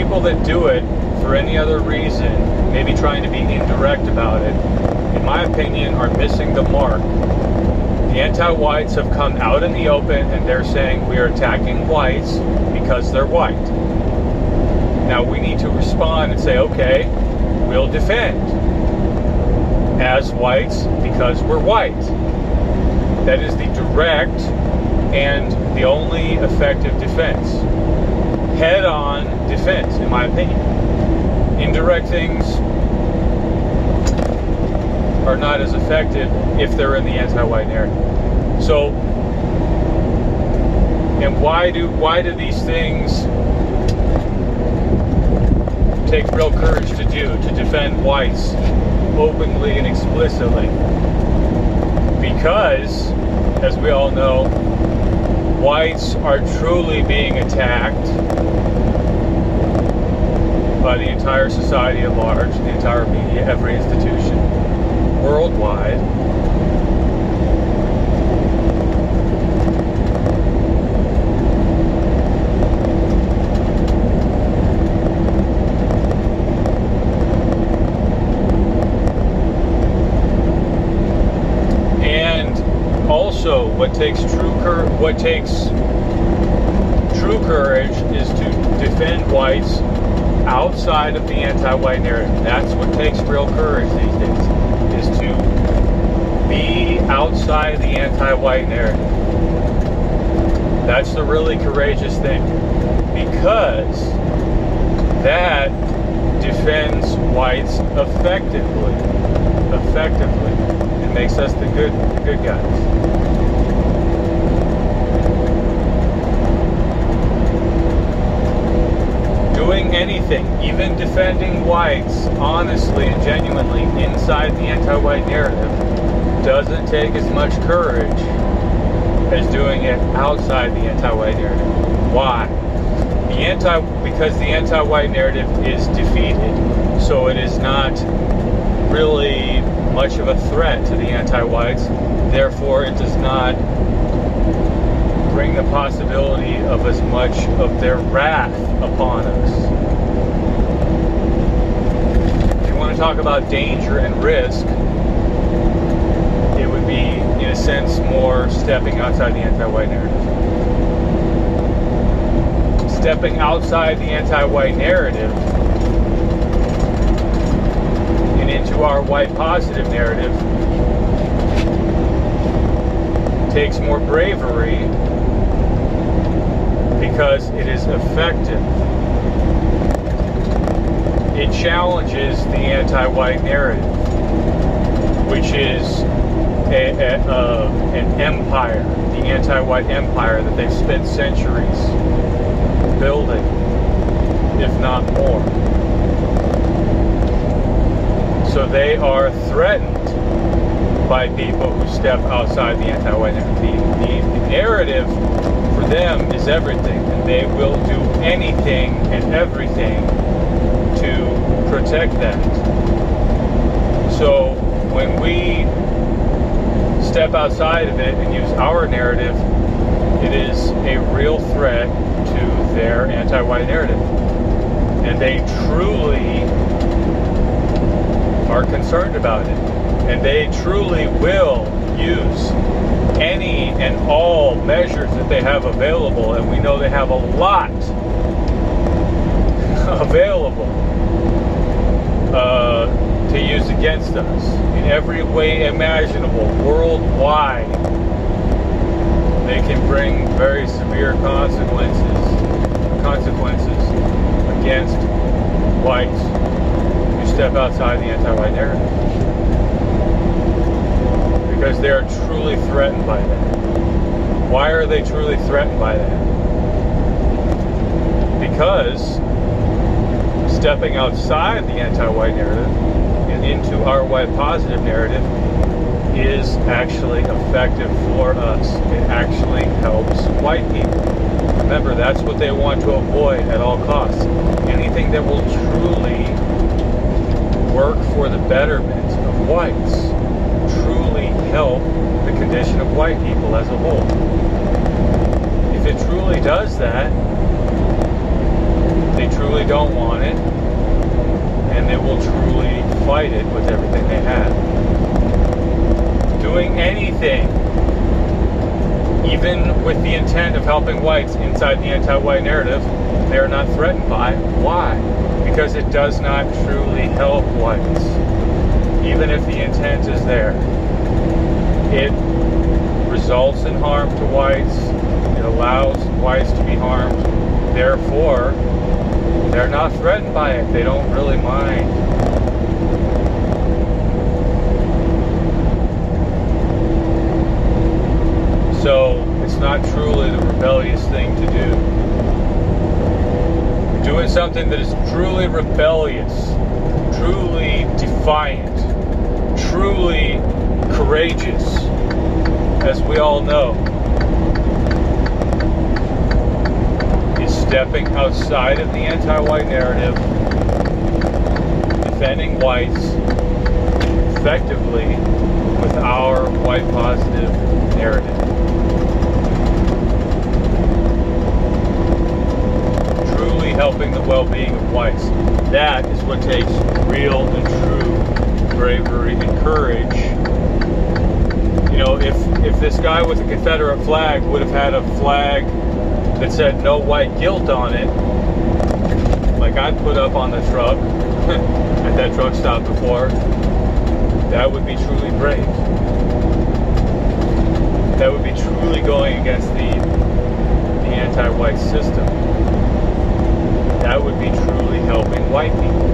people that do it for any other reason, maybe trying to be indirect about it, in my opinion, are missing the mark. The anti-whites have come out in the open and they're saying we are attacking whites because they're white. Now we need to respond and say, okay, we'll defend as whites because we're white. That is the direct and the only effective defense. Head on defense, in my opinion. Indirect things are not as effective if they're in the anti-white narrative. So, and why do why do these things take real courage to do to defend whites openly and explicitly? Because, as we all know, whites are truly being attacked entire society at large, the entire media, every institution worldwide. And also, what takes true cur- what takes true courage is to defend whites outside of the anti-white narrative. That's what takes real courage these days, is to be outside the anti-white narrative. That's the really courageous thing. Because that defends whites effectively. Effectively. It makes us the good the good guys. doing anything, even defending whites, honestly and genuinely inside the anti-white narrative, doesn't take as much courage as doing it outside the anti-white narrative. Why? The anti because the anti-white narrative is defeated, so it is not really much of a threat to the anti-whites. Therefore, it does not bring the possibility of as much of their wrath upon us. If you want to talk about danger and risk, it would be, in a sense, more stepping outside the anti-white narrative. Stepping outside the anti-white narrative and into our white positive narrative takes more bravery because it is effective. It challenges the anti-white narrative, which is a, a, uh, an empire, the anti-white empire that they've spent centuries building, if not more. So they are threatened by people who step outside the anti-white narrative. The, the narrative them is everything, and they will do anything and everything to protect that. So when we step outside of it and use our narrative, it is a real threat to their anti-white narrative. And they truly are concerned about it. And they truly will use any and all measures that they have available, and we know they have a lot available uh, to use against us in every way imaginable worldwide. They can bring very severe consequences consequences against whites who step outside the anti-white narrative because they are truly threatened by that. Why are they truly threatened by that? Because stepping outside the anti-white narrative and into our white positive narrative is actually effective for us. It actually helps white people. Remember, that's what they want to avoid at all costs. Anything that will truly work for the betterment of whites, truly help the condition of white people as a whole. If it truly does that, they truly don't want it, and they will truly fight it with everything they have. Doing anything, even with the intent of helping whites inside the anti white narrative, they are not threatened by. Why? Because it does not truly help whites, even if the intent is there. It results in harm to whites, it allows whites to be harmed. Therefore, they're not threatened by it. They don't really mind. So it's not truly the rebellious thing to do. Doing something that is truly rebellious, truly defiant, truly courageous, as we all know, is stepping outside of the anti white narrative, defending whites effectively with our white positive narrative. Truly helping the well being of whites. That is what takes real and true bravery and courage. You know, if, if this guy with a Confederate flag would have had a flag that said no white guilt on it, like I'd put up on the truck at that truck stop before, that would be truly brave. That would be truly going against the the anti-white system. That would be truly helping white people.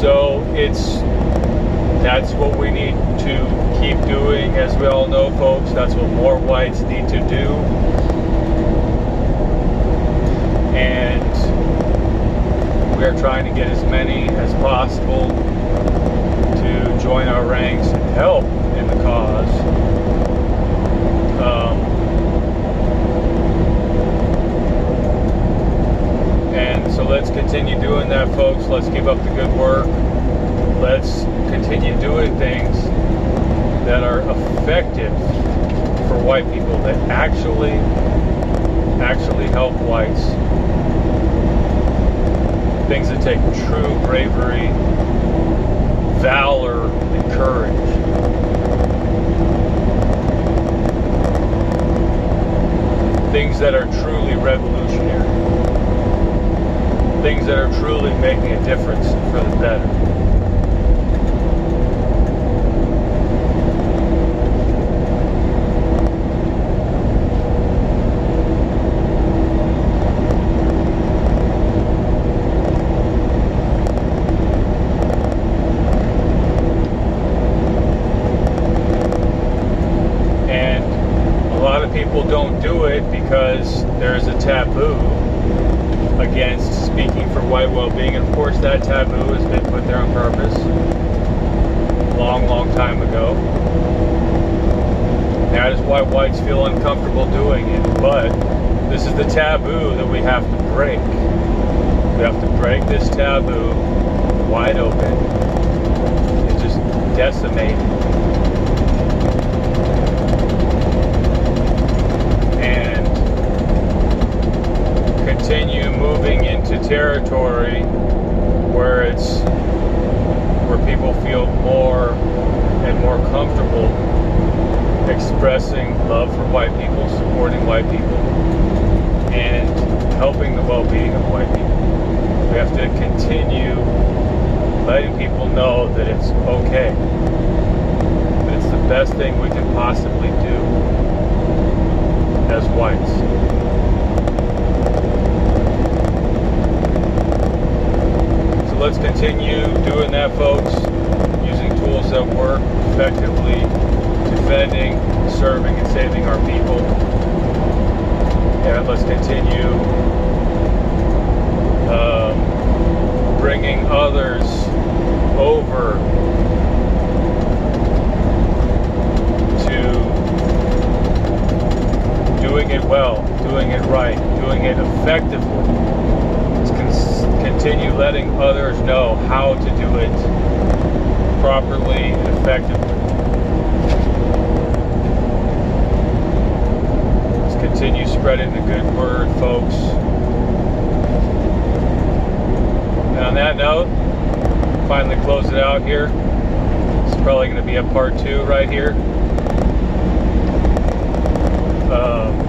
So it's that's what we need to keep doing. As we all know, folks, that's what more whites need to do. And we are trying to get as many as possible to join our ranks and help in the cause. Um, and so let's continue doing that, folks. Let's keep up the good work let's continue doing things that are effective for white people that actually actually help whites things that take true bravery valor and courage. Things that are truly revolutionary. Things that are truly making a difference for the better and a lot of people don't do it because there's a taboo against speaking for white well-being. And of course that taboo has been put there on purpose a long long time ago. That is why whites feel uncomfortable doing it. But this is the taboo that we have to break. We have to break this taboo wide open and just decimate it and continue moving into territory where it's where people feel more and more comfortable expressing love for white people, supporting white people, and helping the well-being of white people. We have to continue letting people know that it's okay. That it's the best thing we can possibly do as whites. So let's continue doing that, folks, using tools that work effectively, defending, serving, and saving our people. And let's continue um, bringing others over to doing it well, doing it right, doing it effectively. Continue letting others know how to do it properly and effectively. Let's continue spreading the good word, folks. And on that note, finally close it out here. It's probably going to be a part two right here. Um,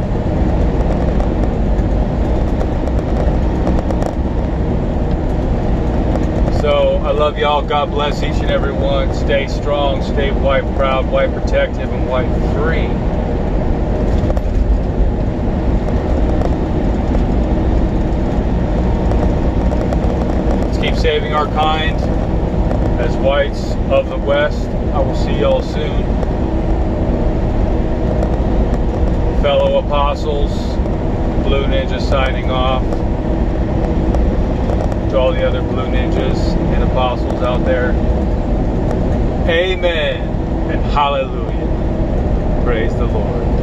so I love y'all. God bless each and every one. Stay strong, stay white proud, white protective, and white free. Let's keep saving our kind as whites of the West. I will see y'all soon. Fellow apostles, Blue Ninja signing off. To all the other Blue Ninjas and apostles out there. Amen and hallelujah. Praise the Lord.